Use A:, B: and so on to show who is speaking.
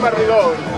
A: barridor. barridón.